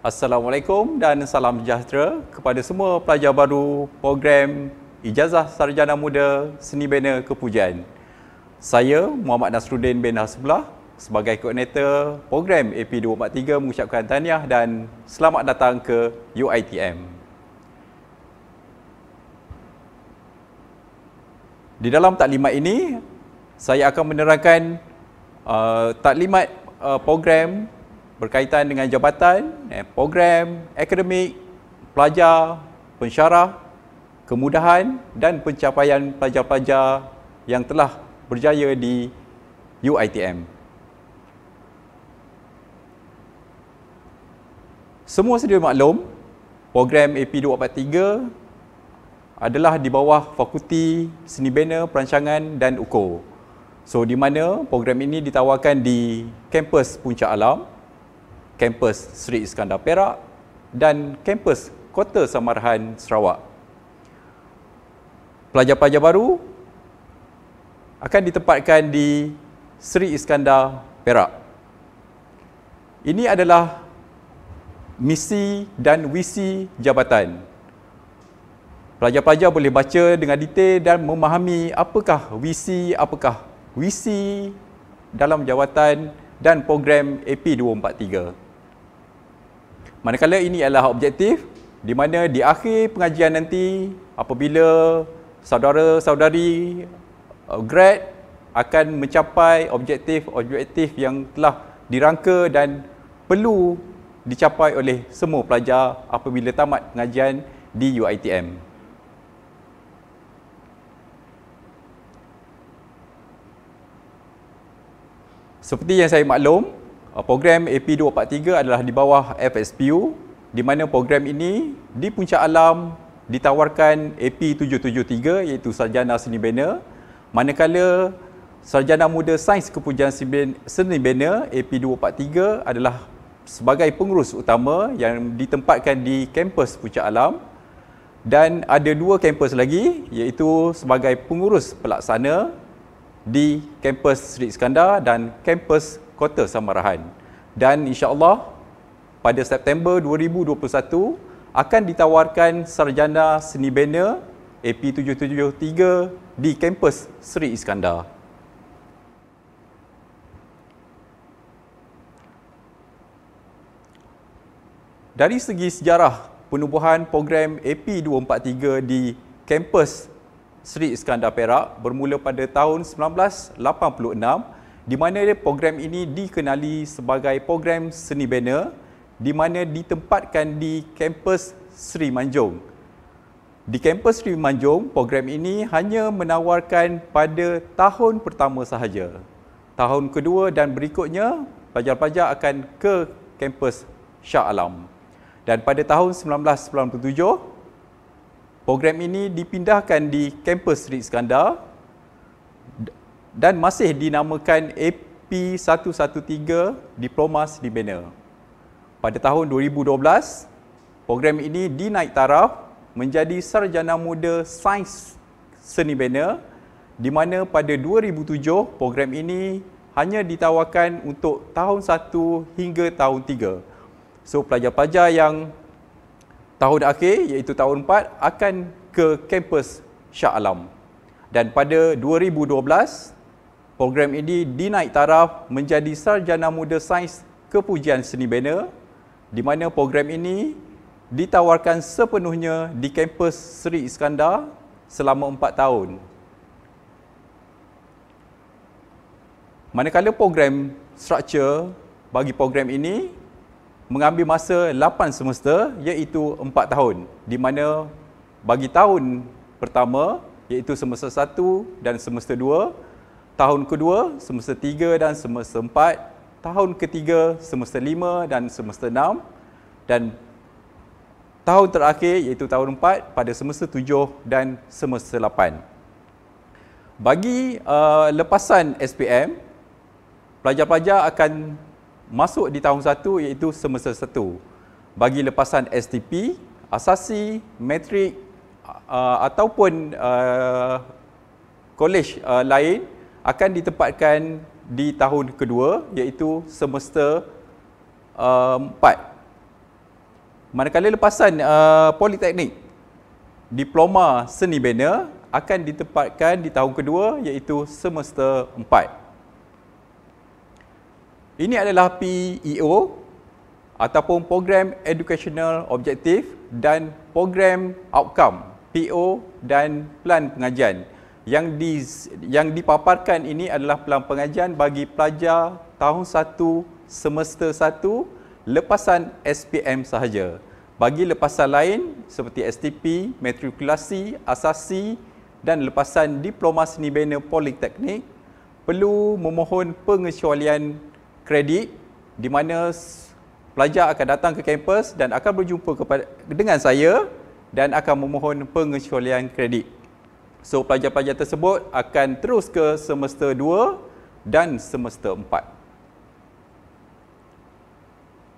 Assalamualaikum dan salam sejahtera kepada semua pelajar baru program Ijazah Sarjana Muda Seni Bina Kepujian. Saya Muhammad Nasruddin bin Hasbullah sebagai koordinator program AP243 mengucapkan tahniah dan selamat datang ke UITM. Di dalam taklimat ini, saya akan menerangkan uh, taklimat uh, program berkaitan dengan jabatan, eh, program, akademik, pelajar, pensyarah, kemudahan dan pencapaian pelajar-pelajar yang telah berjaya di UITM. Semua sedia maklum, program AP243 adalah di bawah Fakulti Seni Bina, Perancangan dan UKO. So di mana program ini ditawarkan di kampus Puncak Alam, kampus Sri Iskandar Perak dan kampus Kota Samarahan Sarawak. Pelajar-pelajar baru akan ditempatkan di Sri Iskandar Perak. Ini adalah misi dan visi jabatan. Pelajar-pelajar boleh baca dengan detail dan memahami apakah visi, apakah visi dalam jawatan dan program AP243. Manakala ini adalah objektif di mana di akhir pengajian nanti apabila saudara-saudari uh, grad akan mencapai objektif-objektif yang telah dirangka dan perlu dicapai oleh semua pelajar apabila tamat pengajian di UiTM. Seperti yang saya maklum, program AP243 adalah di bawah FSPU di mana program ini di puncak alam ditawarkan AP773 iaitu Sarjana Seni Bina. Manakala Sarjana Muda Sains Kepujian Seni Bina AP243 adalah sebagai pengurus utama yang ditempatkan di kampus Puncak Alam. Dan ada dua kampus lagi iaitu sebagai pengurus pelaksana di kampus Sri Iskandar dan kampus Kota Samarahan. Dan insya-Allah pada September 2021 akan ditawarkan sarjana seni bina AP773 di kampus Sri Iskandar. Dari segi sejarah penubuhan program AP243 di kampus Sri Iskandar Perak bermula pada tahun 1986 di mana program ini dikenali sebagai program seni bina di mana ditempatkan di kampus Sri Manjung. Di kampus Sri Manjung, program ini hanya menawarkan pada tahun pertama sahaja. Tahun kedua dan berikutnya, pelajar-pelajar akan ke kampus Shah Alam. Dan pada tahun 1997, program ini dipindahkan di kampus Sri Iskandar dan masih dinamakan AP113 Diploma Seni Bina. Pada tahun 2012, program ini dinaik taraf menjadi Sarjana Muda Sains Seni Bina di mana pada 2007 program ini hanya ditawarkan untuk tahun 1 hingga tahun 3. So pelajar-pelajar yang tahun akhir iaitu tahun 4 akan ke kampus Shah Alam. Dan pada 2012 program ini dinaik taraf menjadi Sarjana Muda Sains Kepujian Seni Bina di mana program ini ditawarkan sepenuhnya di kampus Sri Iskandar selama empat tahun. Manakala program struktur bagi program ini mengambil masa 8 semester iaitu 4 tahun di mana bagi tahun pertama iaitu semester 1 dan semester 2 tahun kedua semester tiga dan semester empat, tahun ketiga semester lima dan semester enam, dan tahun terakhir iaitu tahun empat pada semester tujuh dan semester lapan. Bagi uh, lepasan SPM, pelajar-pelajar akan masuk di tahun satu iaitu semester satu. Bagi lepasan STP, asasi, metrik uh, ataupun uh, kolej uh, lain, akan ditempatkan di tahun kedua iaitu semester uh, empat. Manakala lepasan uh, politeknik diploma seni bina akan ditempatkan di tahun kedua iaitu semester 4. Ini adalah PEO ataupun program educational objective dan program outcome PO dan plan pengajian yang di yang dipaparkan ini adalah pelan pengajian bagi pelajar tahun 1 semester 1 lepasan SPM sahaja. Bagi lepasan lain seperti STP, matrikulasi, asasi dan lepasan diploma seni bina politeknik perlu memohon pengecualian kredit di mana pelajar akan datang ke kampus dan akan berjumpa kepada dengan saya dan akan memohon pengecualian kredit. So pelajar-pelajar tersebut akan terus ke semester 2 dan semester 4.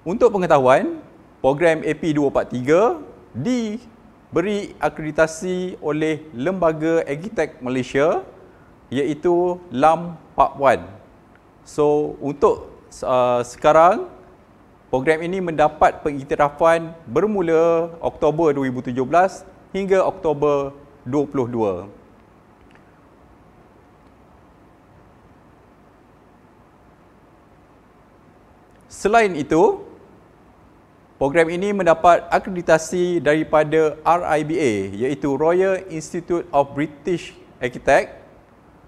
Untuk pengetahuan, program AP243 diberi akreditasi oleh Lembaga Agitech Malaysia iaitu LAM Part 1. So, untuk uh, sekarang, program ini mendapat pengiktirafan bermula Oktober 2017 hingga Oktober 2022. Selain itu, Program ini mendapat akreditasi daripada RIBA iaitu Royal Institute of British Architects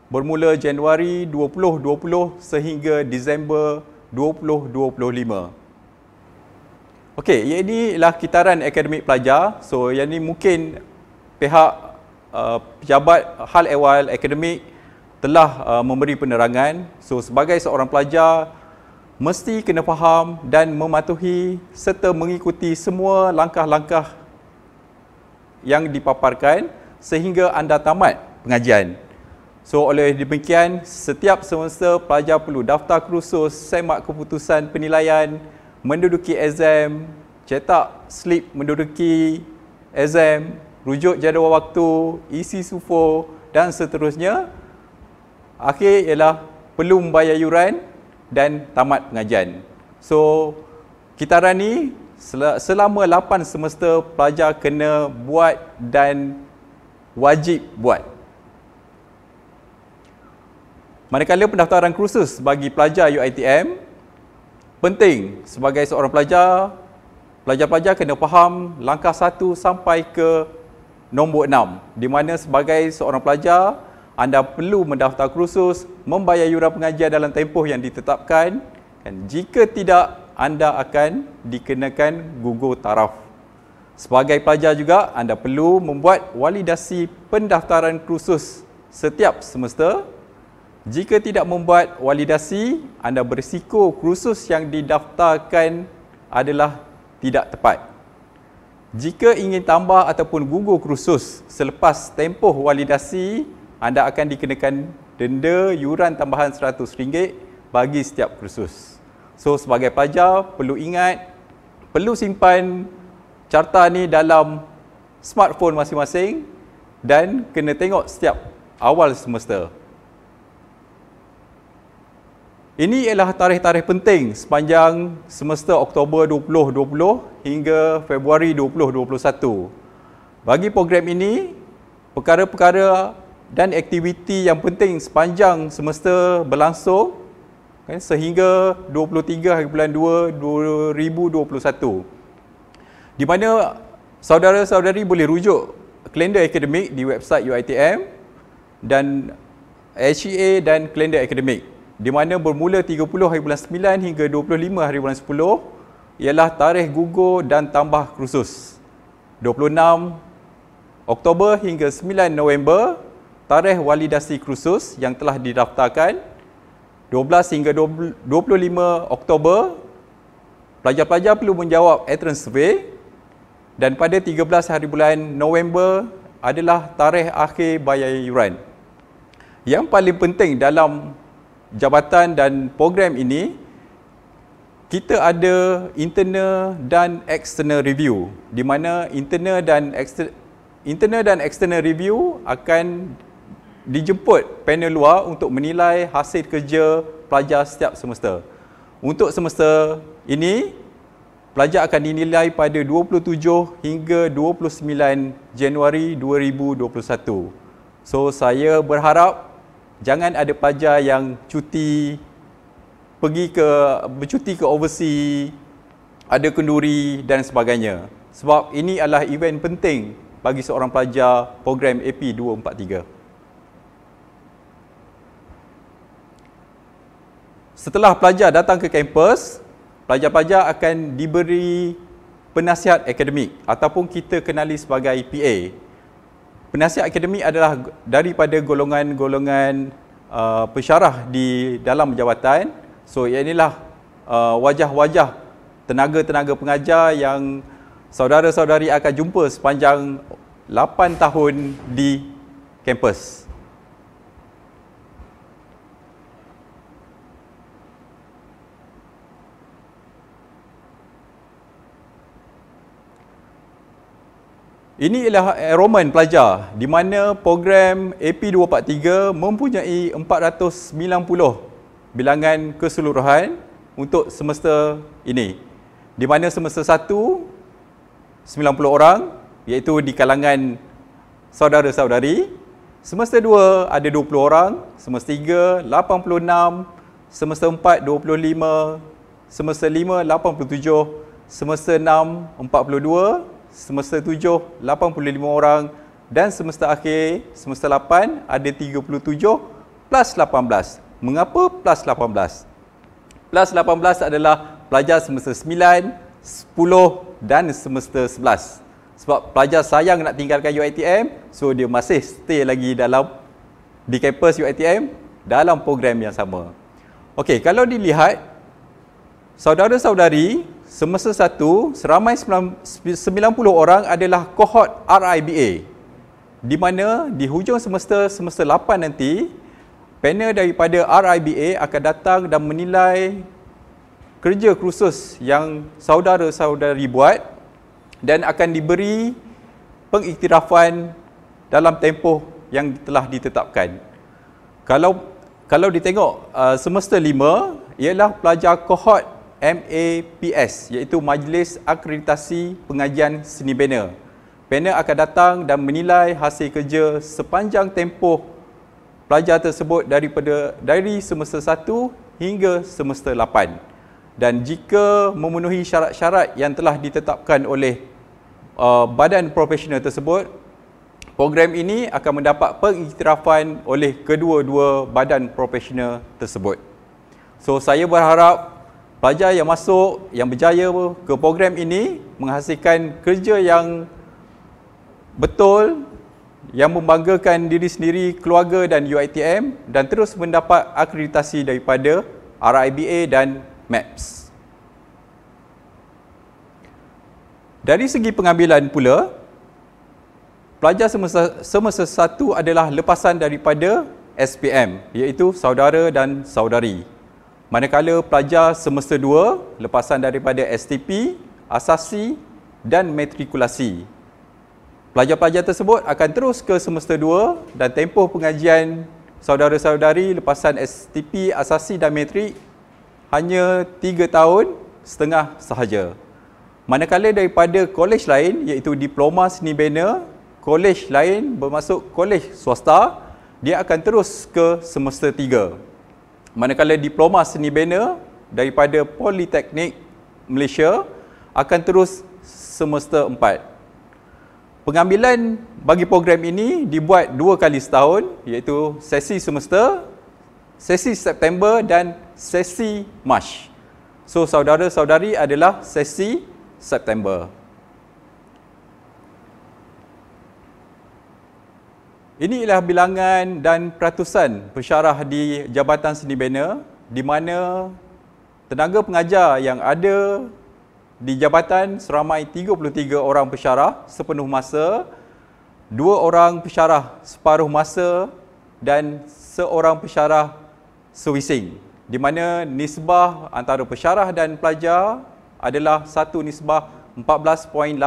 bermula Januari 2020 sehingga Disember 2025. Okey, ini ialah kitaran akademik pelajar. So, yang ini mungkin pihak uh, pejabat hal ehwal akademik telah uh, memberi penerangan. So, sebagai seorang pelajar, mesti kena faham dan mematuhi serta mengikuti semua langkah-langkah yang dipaparkan sehingga anda tamat pengajian. So oleh demikian, setiap semester pelajar perlu daftar kursus, semak keputusan penilaian, menduduki exam, cetak slip menduduki exam, rujuk jadual waktu, isi sufo dan seterusnya. Akhir ialah perlu membayar yuran dan tamat pengajian. So, kitaran ni selama 8 semester pelajar kena buat dan wajib buat. Manakala pendaftaran kursus bagi pelajar UiTM penting sebagai seorang pelajar pelajar-pelajar kena faham langkah 1 sampai ke nombor 6 di mana sebagai seorang pelajar anda perlu mendaftar kursus, membayar yuran pengajian dalam tempoh yang ditetapkan dan jika tidak, anda akan dikenakan gugur taraf. Sebagai pelajar juga, anda perlu membuat walidasi pendaftaran kursus setiap semester. Jika tidak membuat walidasi, anda berisiko kursus yang didaftarkan adalah tidak tepat. Jika ingin tambah ataupun gugur kursus selepas tempoh walidasi, anda akan dikenakan denda yuran tambahan RM100 bagi setiap kursus. So sebagai pelajar perlu ingat perlu simpan carta ni dalam smartphone masing-masing dan kena tengok setiap awal semester. Ini ialah tarikh-tarikh penting sepanjang semester Oktober 2020 hingga Februari 2021. Bagi program ini, perkara-perkara dan aktiviti yang penting sepanjang semester berlangsung kan, sehingga 23 hari bulan 2 2021 di mana saudara-saudari boleh rujuk kalender akademik di website UiTM dan HEA dan kalender akademik di mana bermula 30 hari bulan 9 hingga 25 hari bulan 10 ialah tarikh gugur dan tambah kursus 26 Oktober hingga 9 November tarikh walidasi kursus yang telah didaftarkan. 12 hingga 25 Oktober pelajar-pelajar perlu menjawab entrance survey. Dan pada 13 hari bulan November adalah tarikh akhir bayar yuran. Yang paling penting dalam jabatan dan program ini kita ada internal dan external review di mana internal dan external internal dan external review akan dijemput panel luar untuk menilai hasil kerja pelajar setiap semester. Untuk semester ini, pelajar akan dinilai pada 27 hingga 29 Januari 2021. So saya berharap jangan ada pelajar yang cuti pergi ke bercuti ke overseas, ada kenduri dan sebagainya. Sebab ini adalah event penting bagi seorang pelajar program AP 243. Setelah pelajar datang ke kampus, pelajar-pelajar akan diberi penasihat akademik ataupun kita kenali sebagai PA penasihat akademik adalah daripada golongan-golongan uh, pensyarah di dalam jabatan. So inilah uh, wajah-wajah tenaga-tenaga pengajar yang saudara-saudari akan jumpa sepanjang 8 tahun di kampus. Ini ialah enrollment pelajar di mana program AP243 mempunyai 490 bilangan keseluruhan untuk semester ini. Di mana semester 1 90 orang iaitu di kalangan saudara-saudari. Semester 2 ada 20 orang, semester 3 86, semester 4 25, semester 5 87, semester 6 42 semester 7 85 orang dan semester akhir semester 8 ada 37 plus 18. Mengapa plus 18? Plus 18 adalah pelajar semester 9, 10 dan semester 11. Sebab pelajar sayang nak tinggalkan UiTM, so dia masih stay lagi dalam di kampus UiTM dalam program yang sama. Okey, kalau dilihat saudara-saudari semester 1 seramai 90 orang adalah kohort RIBA di mana di hujung semester semester 8 nanti panel daripada RIBA akan datang dan menilai kerja kursus yang saudara-saudari buat dan akan diberi pengiktirafan dalam tempoh yang telah ditetapkan. Kalau kalau ditengok uh, semester 5 ialah pelajar kohort MAPS iaitu Majlis Akreditasi Pengajian Seni Banner. Panel akan datang dan menilai hasil kerja sepanjang tempoh pelajar tersebut daripada dari semester 1 hingga semester 8. Dan jika memenuhi syarat-syarat yang telah ditetapkan oleh uh, badan profesional tersebut, program ini akan mendapat pengiktirafan oleh kedua-dua badan profesional tersebut. So saya berharap pelajar yang masuk yang berjaya ke program ini menghasilkan kerja yang betul yang membanggakan diri sendiri, keluarga dan UiTM dan terus mendapat akreditasi daripada RIBA dan MAPS. Dari segi pengambilan pula, pelajar semasa, satu adalah lepasan daripada SPM iaitu saudara dan saudari. Manakala pelajar semester 2 lepasan daripada STP, asasi dan matrikulasi. Pelajar-pelajar tersebut akan terus ke semester 2 dan tempoh pengajian saudara-saudari lepasan STP, asasi dan matrik hanya 3 tahun setengah sahaja. Manakala daripada kolej lain iaitu diploma seni bina, kolej lain bermasuk kolej swasta, dia akan terus ke semester 3. Manakala diploma seni bina daripada Politeknik Malaysia akan terus semester empat. Pengambilan bagi program ini dibuat dua kali setahun iaitu sesi semester, sesi September dan sesi Mac. So saudara-saudari adalah sesi September. Ini ialah bilangan dan peratusan pensyarah di Jabatan Seni Bina di mana tenaga pengajar yang ada di jabatan seramai 33 orang pensyarah sepenuh masa, dua orang pensyarah separuh masa dan seorang pensyarah sewising. Di mana nisbah antara pensyarah dan pelajar adalah satu nisbah 14.85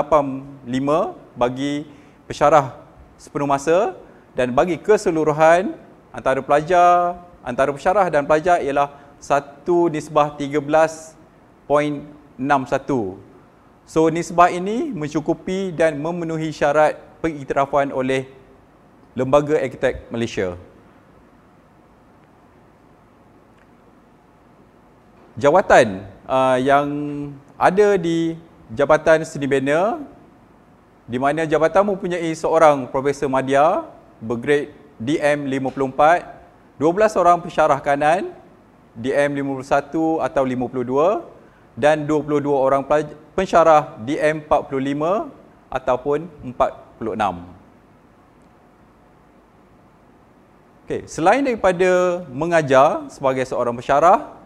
bagi pensyarah sepenuh masa dan bagi keseluruhan antara pelajar, antara pensyarah dan pelajar ialah satu nisbah 13.61 So nisbah ini mencukupi dan memenuhi syarat pengiktirafan oleh Lembaga Arkitek Malaysia. Jawatan uh, yang ada di Jabatan Seni Bina di mana jabatan mempunyai seorang Profesor Madya bergrade DM 54, 12 orang pensyarah kanan DM 51 atau 52 dan 22 orang pensyarah DM 45 ataupun 46. Okay, selain daripada mengajar sebagai seorang pensyarah,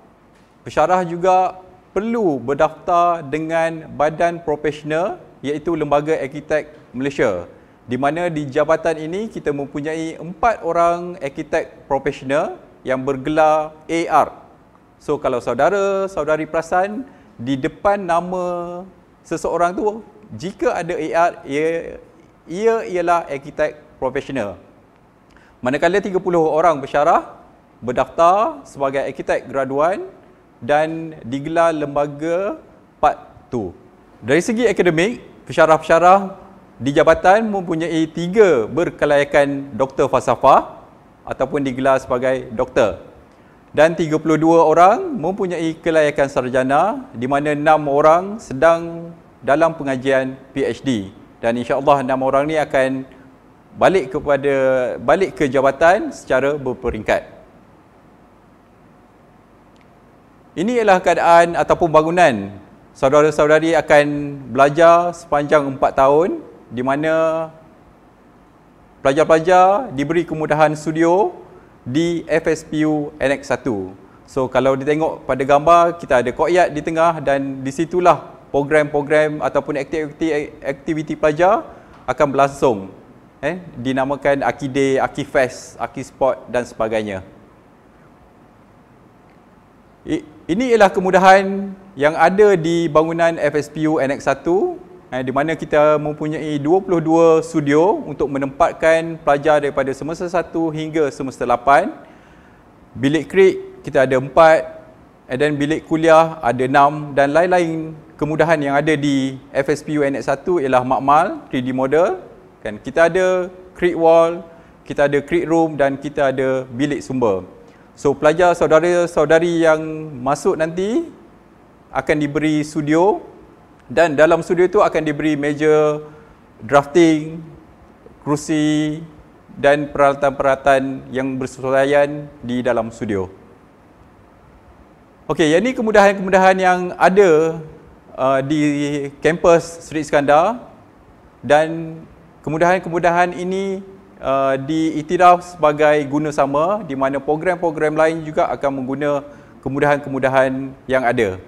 pensyarah juga perlu berdaftar dengan badan profesional iaitu Lembaga Arkitek Malaysia di mana di jabatan ini kita mempunyai empat orang arkitek profesional yang bergelar AR. So kalau saudara, saudari perasan di depan nama seseorang tu jika ada AR ia, ia ialah arkitek profesional. Manakala 30 orang bersyarah berdaftar sebagai arkitek graduan dan digelar lembaga Part 2. Dari segi akademik, pensyarah-pensyarah di jabatan mempunyai tiga berkelayakan doktor falsafah ataupun digelar sebagai doktor. Dan 32 orang mempunyai kelayakan sarjana di mana enam orang sedang dalam pengajian PhD. Dan insya-Allah enam orang ni akan balik kepada balik ke jabatan secara berperingkat. Ini ialah keadaan ataupun bangunan saudara-saudari akan belajar sepanjang 4 tahun di mana pelajar-pelajar diberi kemudahan studio di FSPU Annex 1. So kalau ditengok pada gambar kita ada koyat di tengah dan di situlah program-program ataupun aktiviti aktiviti pelajar akan berlangsung. Eh dinamakan Akide, Akifest, Akisport dan sebagainya. Ini ialah kemudahan yang ada di bangunan FSPU Annex 1 eh, di mana kita mempunyai 22 studio untuk menempatkan pelajar daripada semester 1 hingga semester 8. Bilik krik kita ada 4 dan bilik kuliah ada 6 dan lain-lain kemudahan yang ada di FSPU NX 1 ialah makmal 3D model. Kan kita ada krik wall kita ada krik room dan kita ada bilik sumber. So pelajar saudara-saudari yang masuk nanti akan diberi studio dan dalam studio itu akan diberi meja drafting, kerusi dan peralatan-peralatan yang bersesuaian di dalam studio. Okey, yang ini kemudahan-kemudahan yang ada uh, di kampus Sri Iskandar dan kemudahan-kemudahan ini uh, diiktiraf sebagai guna sama di mana program-program lain juga akan mengguna kemudahan-kemudahan yang ada.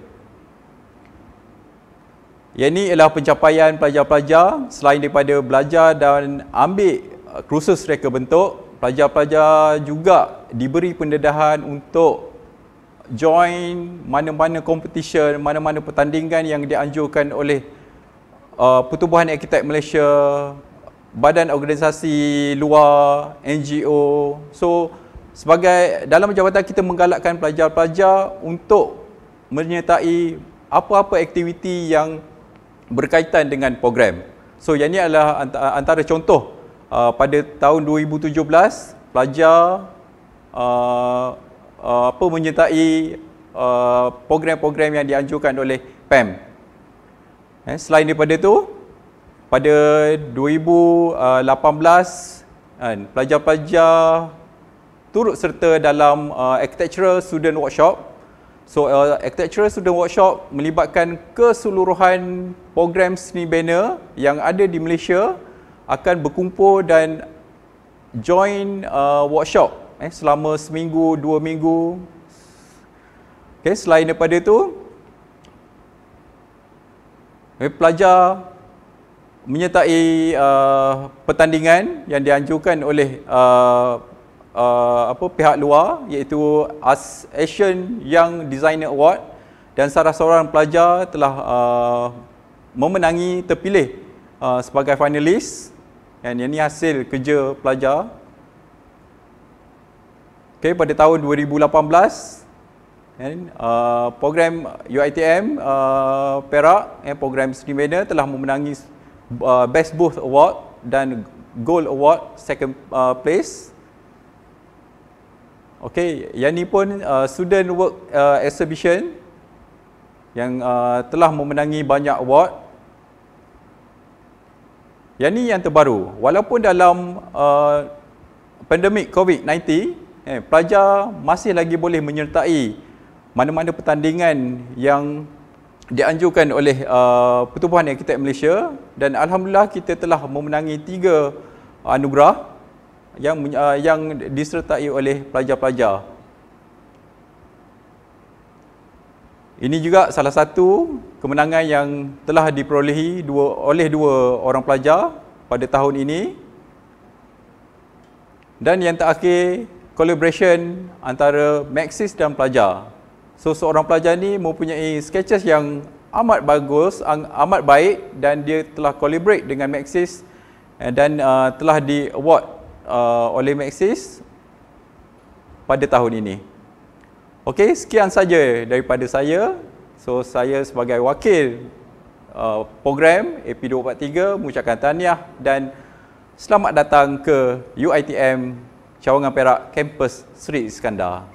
Yang ini ialah pencapaian pelajar-pelajar selain daripada belajar dan ambil kursus reka bentuk, pelajar-pelajar juga diberi pendedahan untuk join mana-mana competition, mana-mana pertandingan yang dianjurkan oleh uh, Pertubuhan Arkitek Malaysia, badan organisasi luar, NGO. So sebagai dalam jabatan kita menggalakkan pelajar-pelajar untuk menyertai apa-apa aktiviti yang berkaitan dengan program. So yang ini adalah antara contoh uh, pada tahun 2017 pelajar uh, uh, apa menyertai uh, program-program yang dianjurkan oleh PEM. Eh, selain daripada itu pada 2018 kan, pelajar-pelajar turut serta dalam uh, architectural student workshop So uh, Architectural Student Workshop melibatkan keseluruhan program seni bina yang ada di Malaysia akan berkumpul dan join uh, workshop eh, selama seminggu, dua minggu. Okay, selain daripada itu, eh, pelajar menyertai uh, pertandingan yang dianjurkan oleh uh, uh, apa pihak luar iaitu Asian Young Designer Award. Dan salah seorang pelajar telah uh, memenangi terpilih uh, sebagai finalis. Dan ini hasil kerja pelajar. Okay, pada tahun 2018 uh, program UiTM uh, Perak eh, program Media telah memenangi uh, Best Booth Award dan Gold Award second uh, place. Okey, yang ni pun uh, student work uh, exhibition yang uh, telah memenangi banyak award. Yang ni yang terbaru. Walaupun dalam uh, pandemik COVID-19, eh, pelajar masih lagi boleh menyertai mana-mana pertandingan yang dianjurkan oleh uh, Pertubuhan Arkitek Malaysia dan alhamdulillah kita telah memenangi tiga anugerah yang uh, yang disertai oleh pelajar-pelajar. Ini juga salah satu kemenangan yang telah diperolehi dua, oleh dua orang pelajar pada tahun ini. Dan yang terakhir, collaboration antara Maxis dan pelajar. So seorang pelajar ni mempunyai sketches yang amat bagus, amat baik dan dia telah collaborate dengan Maxis eh, dan uh, telah di award uh, oleh Maxis pada tahun ini. Okey, sekian saja daripada saya. So saya sebagai wakil uh, program AP243 mengucapkan tahniah dan selamat datang ke UiTM Cawangan Perak Kampus Sri Iskandar.